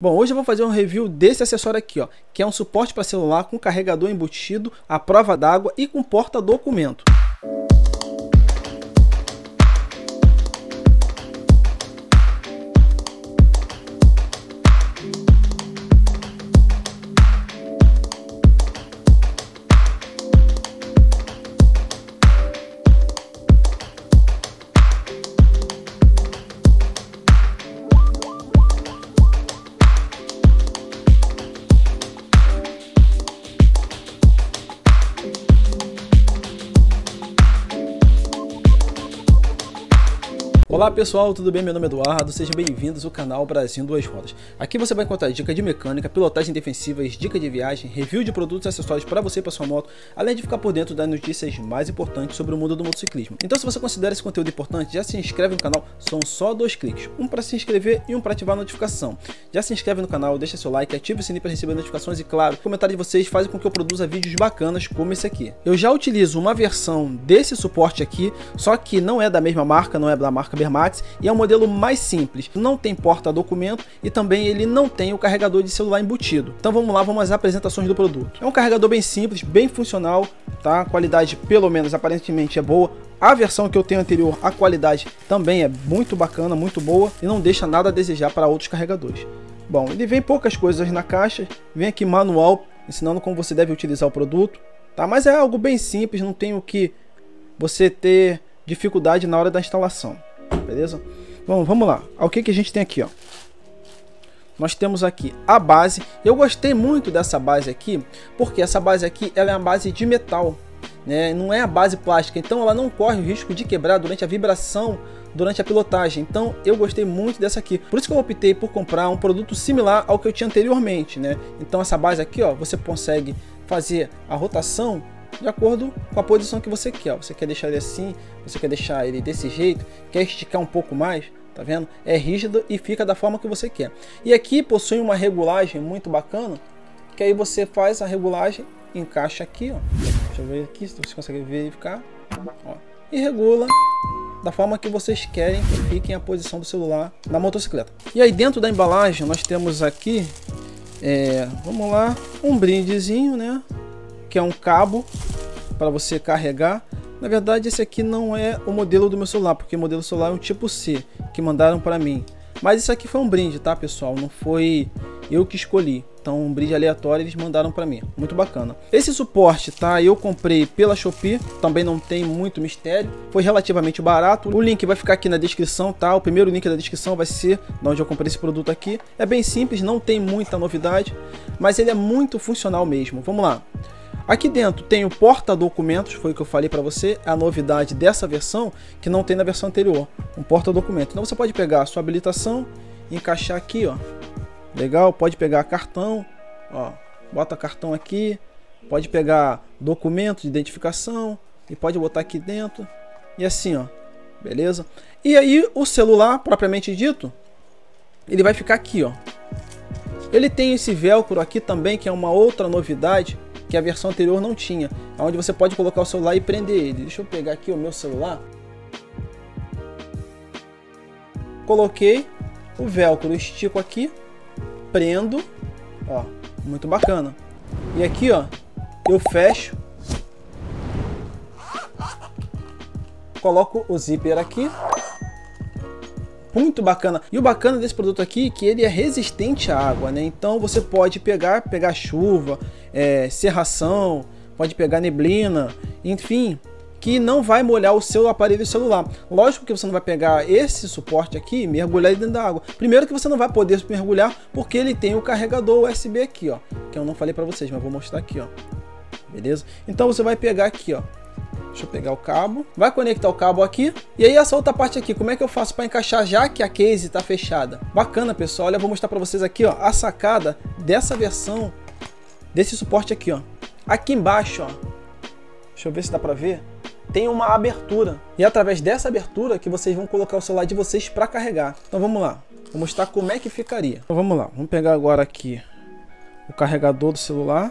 Bom, hoje eu vou fazer um review desse acessório aqui, ó, que é um suporte para celular com carregador embutido, a prova d'água e com porta-documento. Olá pessoal, tudo bem? Meu nome é Eduardo, sejam bem-vindos ao canal Brasil Duas Rodas. Aqui você vai encontrar dicas de mecânica, pilotagem defensivas, dicas de viagem, review de produtos e acessórios para você e para sua moto, além de ficar por dentro das notícias mais importantes sobre o mundo do motociclismo. Então se você considera esse conteúdo importante, já se inscreve no canal, são só dois cliques, um para se inscrever e um para ativar a notificação. Já se inscreve no canal, deixa seu like, ativa o sininho para receber notificações e claro, comentários de vocês fazem com que eu produza vídeos bacanas como esse aqui. Eu já utilizo uma versão desse suporte aqui, só que não é da mesma marca, não é da marca E é um modelo mais simples, não tem porta-documento e também ele não tem o carregador de celular embutido. Então vamos lá, vamos às apresentações do produto. É um carregador bem simples, bem funcional, tá? A qualidade pelo menos aparentemente é boa. A versão que eu tenho anterior, a qualidade também é muito bacana, muito boa e não deixa nada a desejar para outros carregadores. Bom, ele vem poucas coisas na caixa, vem aqui manual ensinando como você deve utilizar o produto, tá? Mas é algo bem simples, não tem o que você ter dificuldade na hora da instalação, beleza? Bom, vamos lá. O que, que a gente tem aqui, ó? Nós temos aqui a base. Eu gostei muito dessa base aqui, porque essa base aqui ela é uma base de metal, né? Não é a base plástica, então ela não corre o risco de quebrar durante a vibração durante a pilotagem. Então eu gostei muito dessa aqui. Por isso que eu optei por comprar um produto similar ao que eu tinha anteriormente, né? Então essa base aqui, ó, você consegue fazer a rotação de acordo com a posição que você quer. Você quer deixar ele assim, você quer deixar ele desse jeito, quer esticar um pouco mais, tá vendo? É rígido e fica da forma que você quer. E aqui possui uma regulagem muito bacana, que aí você faz a regulagem, encaixa aqui, ó. Deixa eu ver aqui se você consegue verificar. Ó, e regula da forma que vocês querem que fique a posição do celular na motocicleta. E aí dentro da embalagem nós temos aqui, é, vamos lá, um brindezinho, né? Que é um cabo para você carregar. Na verdade, esse aqui não é o modelo do meu celular, porque o modelo celular é um tipo C, que mandaram para mim. Mas isso aqui foi um brinde, tá, pessoal? Não foi eu que escolhi. Então, um brinde aleatório eles mandaram para mim. Muito bacana. Esse suporte, tá? Eu comprei pela Shopee. Também não tem muito mistério. Foi relativamente barato. O link vai ficar aqui na descrição, tá? O primeiro link da descrição vai ser de onde eu comprei esse produto aqui. É bem simples, não tem muita novidade, mas ele é muito funcional mesmo. Vamos lá. Aqui dentro tem o porta-documentos, foi o que eu falei para você, a novidade dessa versão que não tem na versão anterior, um porta-documento. Então você pode pegar a sua habilitação encaixar aqui, ó. Legal, pode pegar cartão, ó, bota cartão aqui, pode pegar documento de identificação e pode botar aqui dentro e assim, ó. Beleza? E aí o celular propriamente dito, ele vai ficar aqui, ó. Ele tem esse velcro aqui também, que é uma outra novidade que a versão anterior não tinha, onde você pode colocar o celular e prender ele. Deixa eu pegar aqui o meu celular. Coloquei o velcro, estico aqui, prendo, ó, muito bacana. E aqui, ó, eu fecho, coloco o zíper aqui, muito bacana. E o bacana desse produto aqui é que ele é resistente à água, né? Então você pode pegar, pegar chuva, é, serração, pode pegar neblina, enfim, que não vai molhar o seu aparelho celular. Lógico que você não vai pegar esse suporte aqui e mergulhar dentro da água. Primeiro que você não vai poder mergulhar porque ele tem o carregador USB aqui, ó, que eu não falei para vocês, mas vou mostrar aqui, ó. Beleza? Então você vai pegar aqui, ó. Deixa eu pegar o cabo. Vai conectar o cabo aqui. E aí essa outra parte aqui, como é que eu faço para encaixar já que a case está fechada? Bacana, pessoal. Olha, eu vou mostrar para vocês aqui, ó, a sacada dessa versão desse suporte aqui, ó. Aqui embaixo, ó. Deixa eu ver se dá para ver. Tem uma abertura. E é através dessa abertura que vocês vão colocar o celular de vocês para carregar. Então vamos lá. Vou mostrar como é que ficaria. Então vamos lá. Vamos pegar agora aqui o carregador do celular.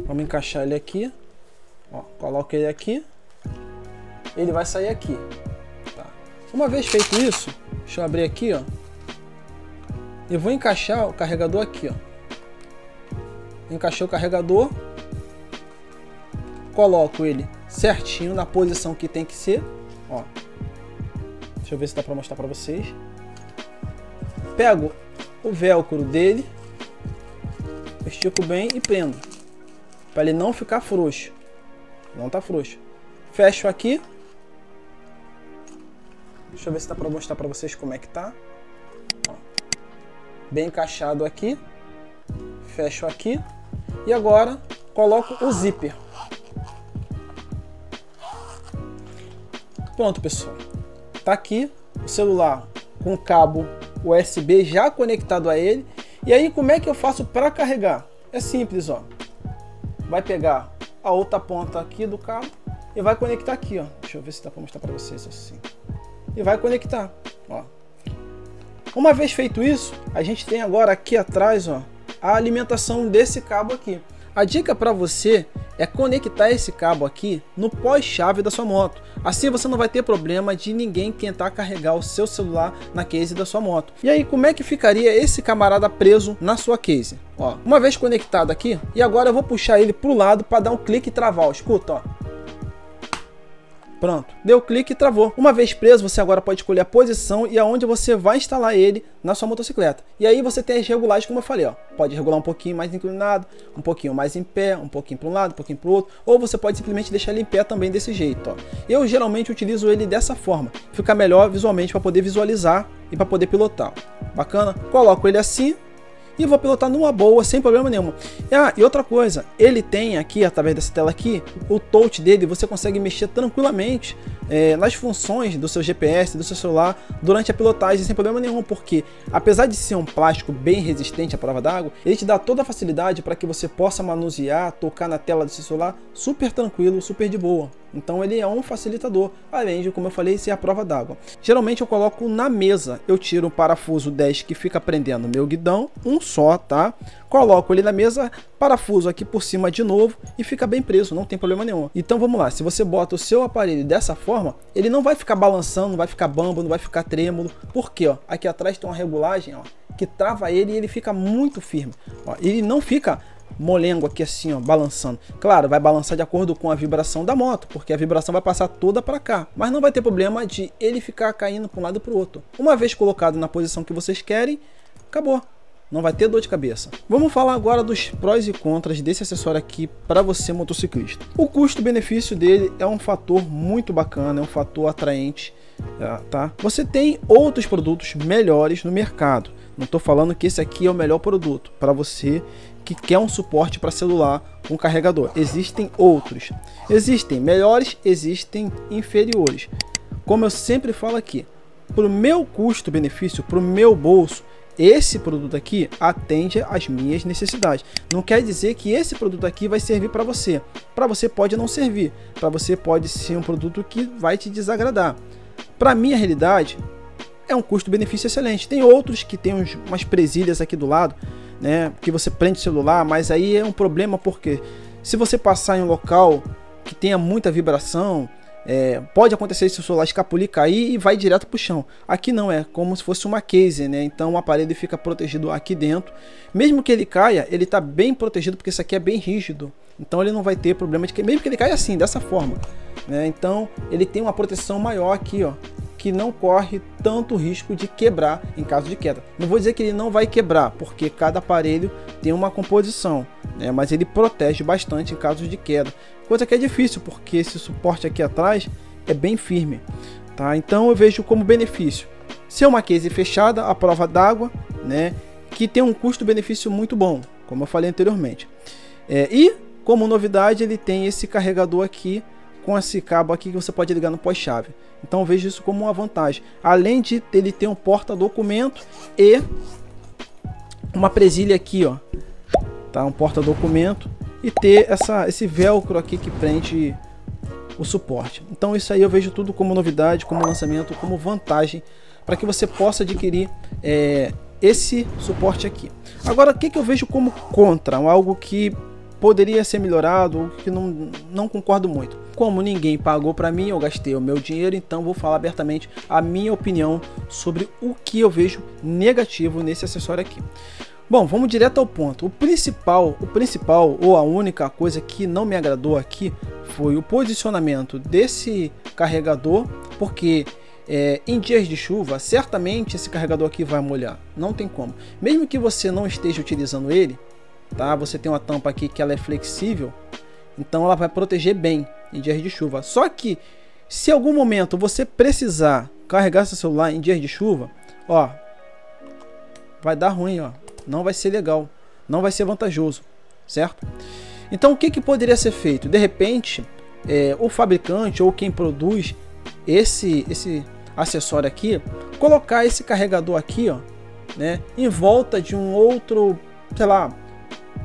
Vamos encaixar ele aqui. Ó, coloca ele aqui. Ele vai sair aqui. Tá. Uma vez feito isso, deixa eu abrir aqui, ó. e vou encaixar o carregador aqui, ó. Encaixei o carregador, coloco ele certinho na posição que tem que ser, ó. Deixa eu ver se dá para mostrar para vocês. Pego o velcro dele, estico bem e prendo, para ele não ficar frouxo. Não tá frouxo. Fecho aqui. Deixa eu ver se dá para mostrar para vocês como é que tá. Ó. Bem encaixado aqui. Fecho aqui. E agora coloco o zíper. Pronto, pessoal. Tá aqui o celular com o cabo USB já conectado a ele. E aí, como é que eu faço para carregar? É simples, ó. Vai pegar a outra ponta aqui do cabo e vai conectar aqui, ó. Deixa eu ver se dá para mostrar para vocês assim. E vai conectar, ó. Uma vez feito isso, a gente tem agora aqui atrás, ó, a alimentação desse cabo aqui. A dica para você é conectar esse cabo aqui no pós-chave da sua moto. Assim você não vai ter problema de ninguém tentar carregar o seu celular na case da sua moto. E aí, como é que ficaria esse camarada preso na sua case? Ó, uma vez conectado aqui, e agora eu vou puxar ele para o lado para dar um clique e travar. Ó, escuta, ó. Pronto, deu clique e travou. Uma vez preso, você agora pode escolher a posição e aonde você vai instalar ele na sua motocicleta. E aí você tem as regulagens, como eu falei, ó. Pode regular um pouquinho mais inclinado, um pouquinho mais em pé, um pouquinho para um lado, um pouquinho para o outro, ou você pode simplesmente deixar ele em pé também desse jeito, ó. Eu geralmente utilizo ele dessa forma, fica melhor visualmente para poder visualizar e para poder pilotar. Bacana? Coloco ele assim, e vou pilotar numa boa, sem problema nenhum. Ah, e outra coisa, ele tem aqui, através dessa tela aqui, o touch dele, você consegue mexer tranquilamente é, nas funções do seu GPS, do seu celular, durante a pilotagem, sem problema nenhum, porque apesar de ser um plástico bem resistente à prova d'água, ele te dá toda a facilidade para que você possa manusear, tocar na tela do seu celular super tranquilo, super de boa. Então ele é um facilitador, além de, como eu falei, ser a prova d'água. Geralmente eu coloco na mesa, eu tiro o parafuso 10 que fica prendendo meu guidão, um só, tá? Coloco ele na mesa, parafuso aqui por cima de novo e fica bem preso, não tem problema nenhum. Então vamos lá, se você bota o seu aparelho dessa forma, ele não vai ficar balançando, não vai ficar bambo, não vai ficar trêmulo, porque ó, aqui atrás tem uma regulagem ó, que trava ele e ele fica muito firme. Ó, ele não fica molengo aqui assim, ó, balançando. Claro, vai balançar de acordo com a vibração da moto, porque a vibração vai passar toda para cá, mas não vai ter problema de ele ficar caindo para um lado para o outro. Uma vez colocado na posição que vocês querem, acabou. Não vai ter dor de cabeça. Vamos falar agora dos prós e contras desse acessório aqui para você motociclista. O custo-benefício dele é um fator muito bacana, é um fator atraente, tá? Você tem outros produtos melhores no mercado. Não estou falando que esse aqui é o melhor produto para você que quer um suporte para celular com carregador. Existem outros. Existem melhores, existem inferiores. Como eu sempre falo aqui, para o meu custo-benefício, para o meu bolso, esse produto aqui atende às minhas necessidades. Não quer dizer que esse produto aqui vai servir para você. Para você pode não servir. Para você pode ser um produto que vai te desagradar. Para minha realidade, é um custo-benefício excelente. Tem outros que tem umas presilhas aqui do lado né? Que você prende o celular, mas aí é um problema porque se você passar em um local que tenha muita vibração, é, pode acontecer se o celular escapulir, cair e vai direto para o chão. Aqui não, é como se fosse uma case, né? Então o aparelho fica protegido aqui dentro. Mesmo que ele caia, ele está bem protegido porque isso aqui é bem rígido. Então ele não vai ter problema de que mesmo que ele caia assim, dessa forma. Né? Então ele tem uma proteção maior aqui, ó que não corre tanto risco de quebrar em caso de queda. Não vou dizer que ele não vai quebrar, porque cada aparelho tem uma composição, né? mas ele protege bastante em caso de queda. Coisa que é difícil, porque esse suporte aqui atrás é bem firme. Tá? Então eu vejo como benefício. Ser uma case fechada, a prova d'água, né? que tem um custo-benefício muito bom, como eu falei anteriormente. É, e como novidade, ele tem esse carregador aqui com esse cabo aqui que você pode ligar no pós-chave. Então vejo isso como uma vantagem. Além de ele ter um porta-documento e uma presilha aqui, ó, tá? Um porta-documento e ter essa, esse velcro aqui que prende o suporte. Então isso aí eu vejo tudo como novidade, como lançamento, como vantagem para que você possa adquirir é, esse suporte aqui. Agora, o que, que eu vejo como contra? Algo que poderia ser melhorado, que não, não concordo muito. como ninguém pagou para mim, eu gastei o meu dinheiro, então vou falar abertamente a minha opinião sobre o que eu vejo negativo nesse acessório aqui. Bom, vamos direto ao ponto. O principal, o principal ou a única coisa que não me agradou aqui foi o posicionamento desse carregador, porque é, em dias de chuva, certamente esse carregador aqui vai molhar. Não tem como. Mesmo que você não esteja utilizando ele, tá? Você tem uma tampa aqui que ela é flexível, então ela vai proteger bem em dias de chuva. Só que se algum momento você precisar carregar seu celular em dias de chuva, ó, vai dar ruim, ó. Não vai ser legal, não vai ser vantajoso, certo? Então o que, que poderia ser feito? De repente, é, o fabricante ou quem produz esse esse acessório aqui, colocar esse carregador aqui, ó, né, em volta de um outro, sei lá,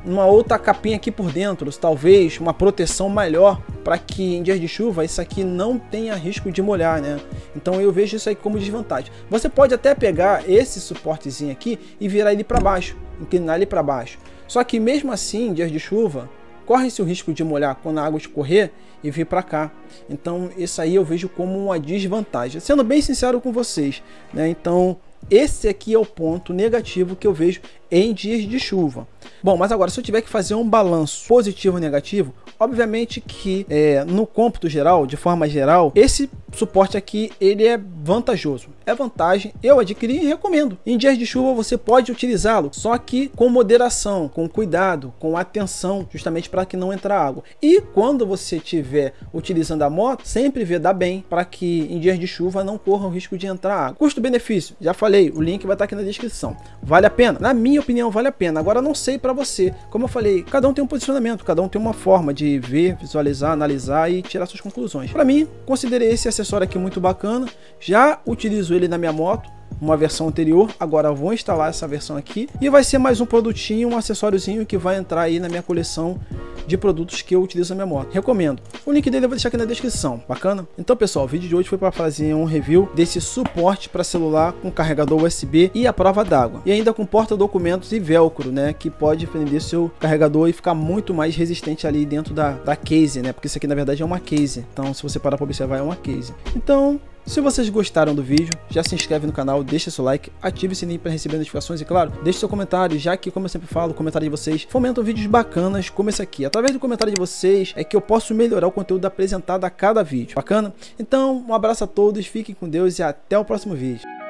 uma outra capinha aqui por dentro, talvez uma proteção melhor para que em dias de chuva isso aqui não tenha risco de molhar, né? Então eu vejo isso aí como desvantagem. Você pode até pegar esse suportezinho aqui e virar ele para baixo, inclinar ele para baixo. Só que mesmo assim, em dias de chuva, corre-se o risco de molhar quando a água escorrer e vir para cá. Então isso aí eu vejo como uma desvantagem. Sendo bem sincero com vocês, né? Então esse aqui é o ponto negativo que eu vejo em dias de chuva. Bom, mas agora se eu tiver que fazer um balanço positivo ou negativo, obviamente que é, no cômputo geral, de forma geral, esse suporte aqui ele é vantajoso. É vantagem, eu adquiri e recomendo. Em dias de chuva você pode utilizá-lo, só que com moderação, com cuidado, com atenção, justamente para que não entre água. E quando você estiver utilizando a moto, sempre vê dar bem para que em dias de chuva não corra o risco de entrar água. Custo-benefício, já falei, o link vai estar aqui na descrição. Vale a pena? Na minha opinião, vale a pena. Agora não sei para você. Como eu falei, cada um tem um posicionamento, cada um tem uma forma de ver, visualizar, analisar e tirar suas conclusões. Para mim, considerei esse acessório aqui muito bacana. Já utilizo ele na minha moto uma versão anterior, agora vou instalar essa versão aqui e vai ser mais um produtinho, um acessóriozinho que vai entrar aí na minha coleção de produtos que eu utilizo na minha moto. Recomendo. O link dele eu vou deixar aqui na descrição. Bacana? Então, pessoal, o vídeo de hoje foi para fazer um review desse suporte para celular com carregador USB e a prova d'água. E ainda com porta-documentos e velcro, né? Que pode prender seu carregador e ficar muito mais resistente ali dentro da, da case, né? Porque isso aqui na verdade é uma case. Então, se você parar para observar, é uma case. Então, se vocês gostaram do vídeo, já se inscreve no canal, deixa seu like, ative o sininho para receber notificações e claro, deixe seu comentário, já que como eu sempre falo, o comentário de vocês fomentam vídeos bacanas como esse aqui. Através do comentário de vocês é que eu posso melhorar o conteúdo apresentado a cada vídeo. Bacana? Então, um abraço a todos, fiquem com Deus e até o próximo vídeo.